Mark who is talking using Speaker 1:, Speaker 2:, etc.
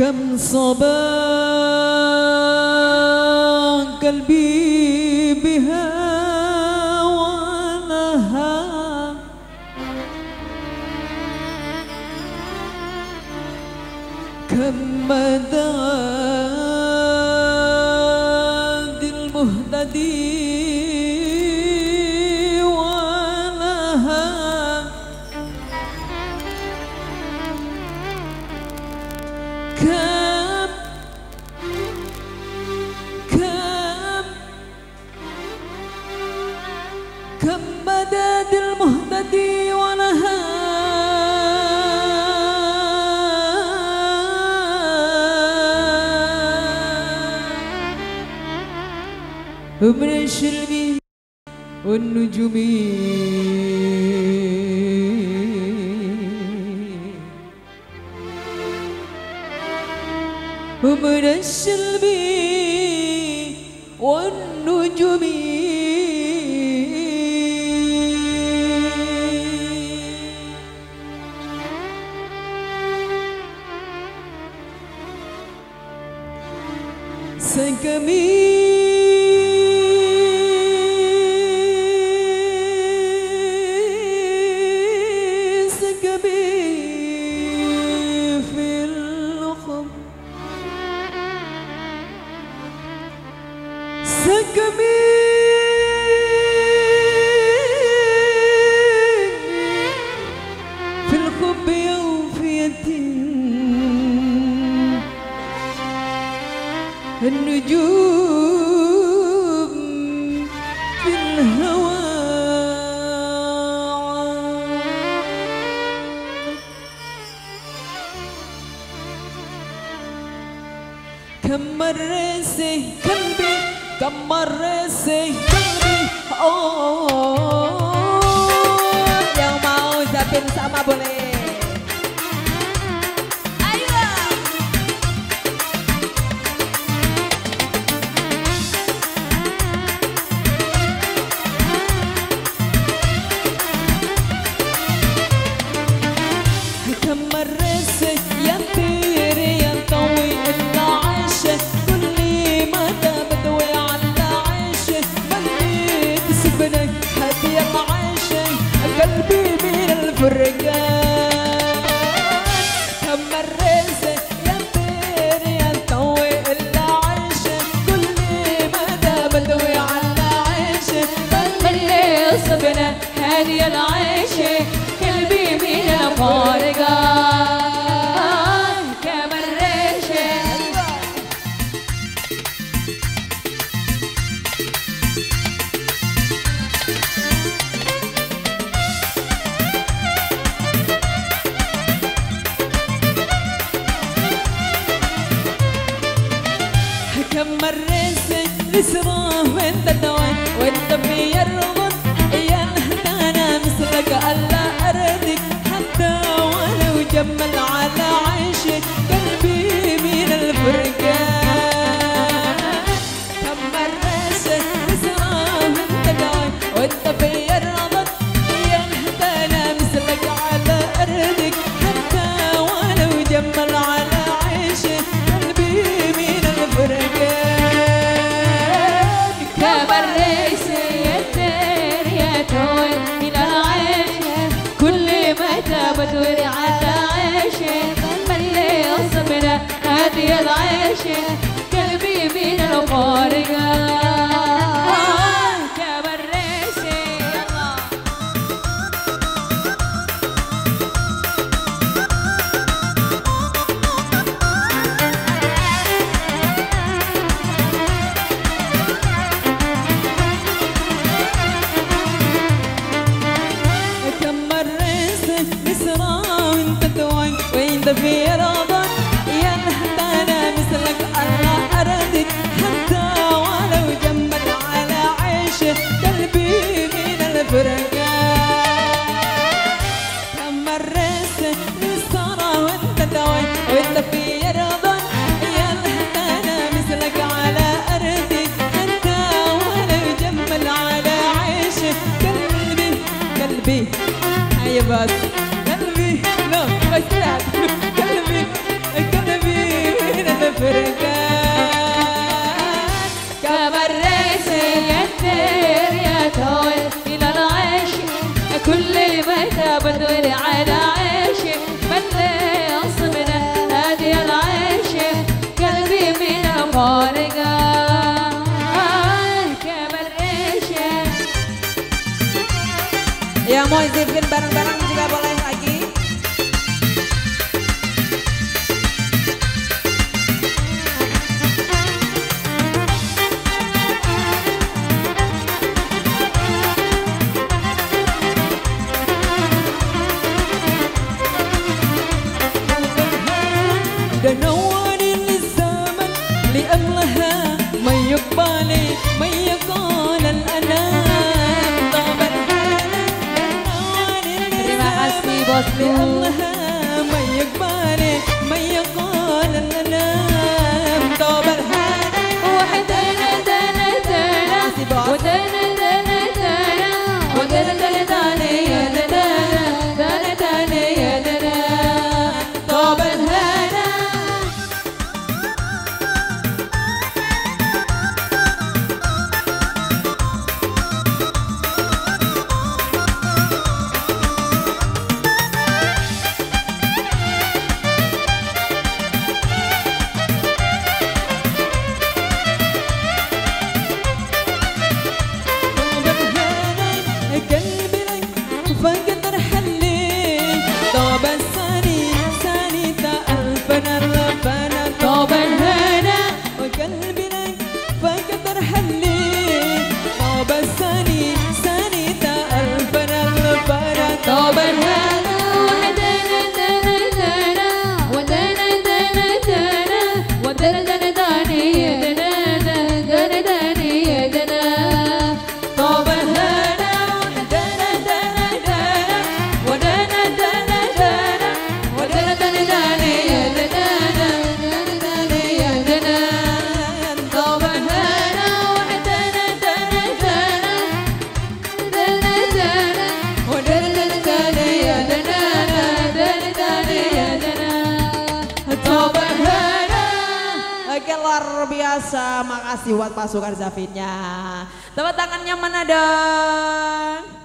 Speaker 1: كم صبا قلبي بها ونهى. كم مدى المهتدين كم مداد المهتدي ولها من الشلبي والنجوم. ومن الشلبي والنجوم. en camino. Kamar se kalbi, kamar oh.
Speaker 2: Yang mau zapin sama boleh.
Speaker 1: Kamar se يا العيشة قلبي من فارقة كم مرة
Speaker 2: سنسران زمنة هذه العيشة قلبي من الفارقة
Speaker 1: بس قلبي لو بسات قلبي
Speaker 2: قلبي من
Speaker 1: الفردان يا الدير يا
Speaker 2: طول إلى العيش. كل متى بدور على عيشي متى أصبنا هادي العيش. قلبي من فارقان يا موزي في البرنامج bosku Allah mayak bare mayak
Speaker 1: kolan luar biasa. Makasih buat pasukan Zafinnya. Tepuk tangannya mana dong?